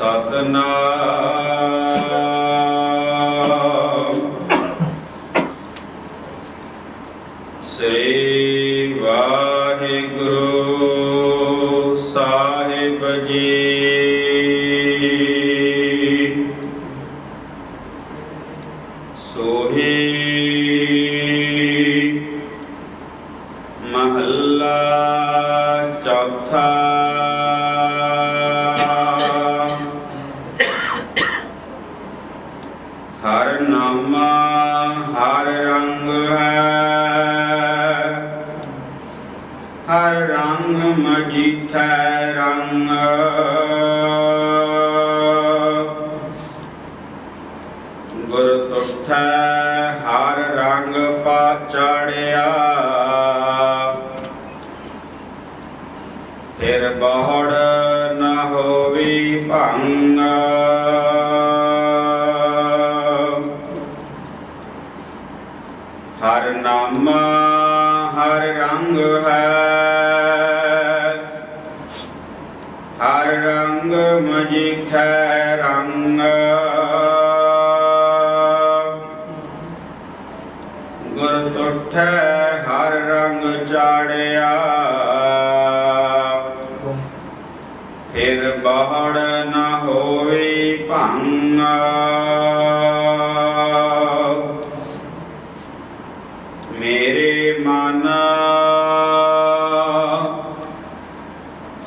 ਸਤਨਾਮ। ਸ੍ਰੀ ਵਾਹਿਗੁਰੂ ਸਾਹਿਬ ਜੀ। ਸੋਹੀ ਮਹੱਲਾ ਚੌਥਾ ਹਰ ਨਾਮਾ, ਹਰ ਰੰਗ ਹੈ। ਹਰ ਰੰਗ ਮਜੀਠੈ ਰੰਗ। ਗੁਰ ਤੁਠੈ ਹਰ ਰੰਗ ਪਾਚੜਿਆ ਫਿਰ ਬਹੁੜ ਨ ਹੋਵੀ ਭੰਗ। ਨਾਮਾ ਹਰ ਰੰਗ ਹੈ। ਹਰ ਰੰਗ ਮਜੀਠੈ ਰੰਗ। ਗੁਰ ਤੁਠੈ ਹਰ ਰੰਗ ਚਾੜਿਆ।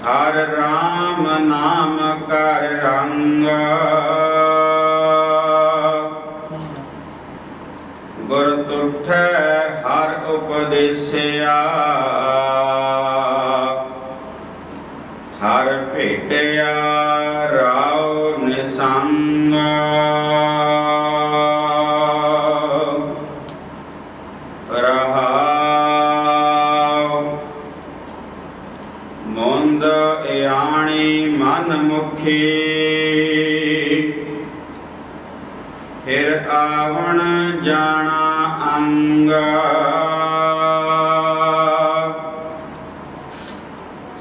ਹਰ ਰਾਮ ਨਾਮ ਕਰ ਰੰਗ। ਗੁਰ ਤੁਠੈ ਹਰ ਉਪਦੇਸਿਆ। ਹਰ ਭੇਟਿਆ ਇਆਣੀ ਮਨ ਮੁਖੀ। ਫਿਰ ਆਵਣ ਜਾਣਾ ਅੰਗ।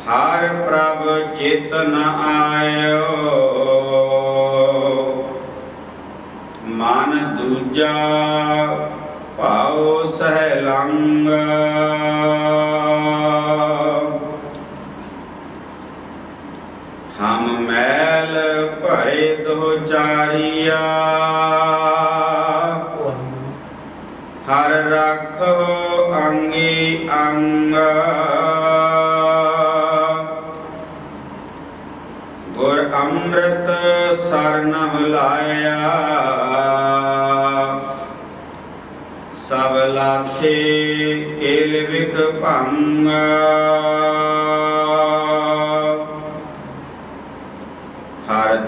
ਹਰ ਪ੍ਰਭ ਚੇਤਨ ਆਇਓ। ਮਨ ਦੂਜਾ ਭਾਉ ਸਹਿ ਲੰਗ ਹਮ ਮੈਲ ਭਰੇ ਦੋ ਚਾਰੀਆ। ਹਰ ਰੱਖੋ ਅੰਗੀ ਅੰਗ। ਗੁਰ ਅੰਮ੍ਰਿਤ ਸਰਨ ਲਾਇਆ। ਸਭ ਲਾਥੇ ਕੇਲ ਵਿਖ ਭੰਗ।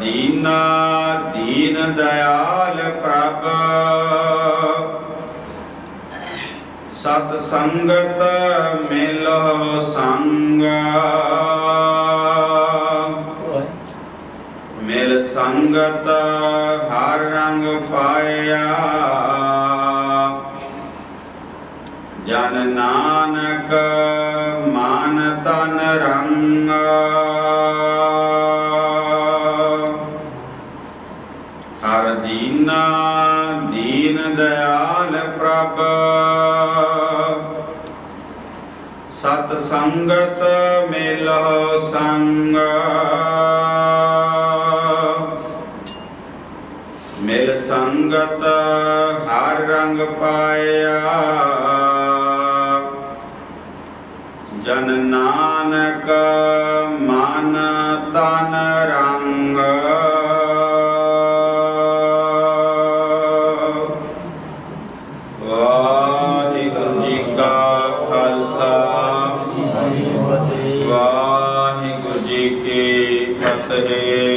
ਦੀਨਾ, ਦੀਨ ਦਇਆਲ ਪ੍ਰਭ। ਸਤ ਸੰਗਤ ਮਿਲੋ ਸੰਗ। ਮਿਲ ਸੰਗਤ ਹਰ ਰੰਗ ਪਾਇਆ। ਜਨ ਨਾਨਕ ਮਾਨ ਤਨ ਰੰਗ। ਦਇਆਲ ਪ੍ਰਭ। ਸਤ ਸੰਗਤ ਮਿਲੋ ਸੰਗ। ਮਿਲ ਸੰਗਤ ਹਰ ਰੰਗ ਪਾਇਆ। ਵਾਹਿਗੁਰੂ ਜੀ ਕੀ ਫਤਿਹ।